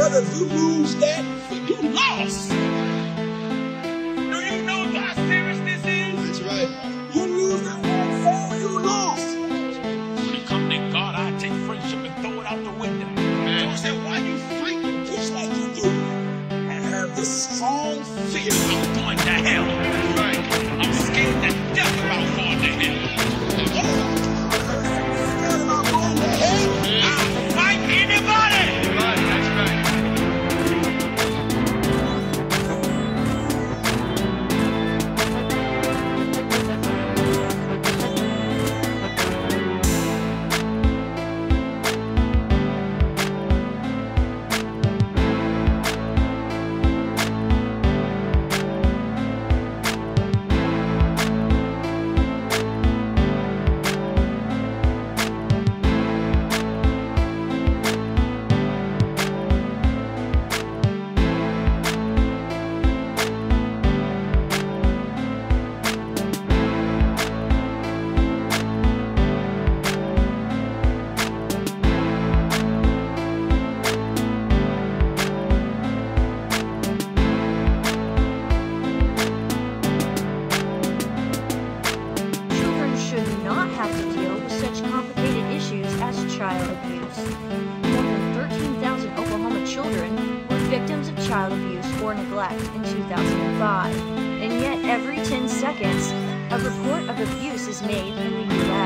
But if you lose that, you lost. Child abuse or neglect in 2005, and yet every 10 seconds, a report of abuse is made in the U.S.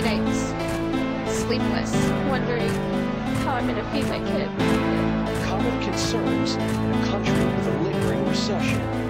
many nights sleepless, wondering how I'm going to feed my kid. common concerns in a country with a lingering recession.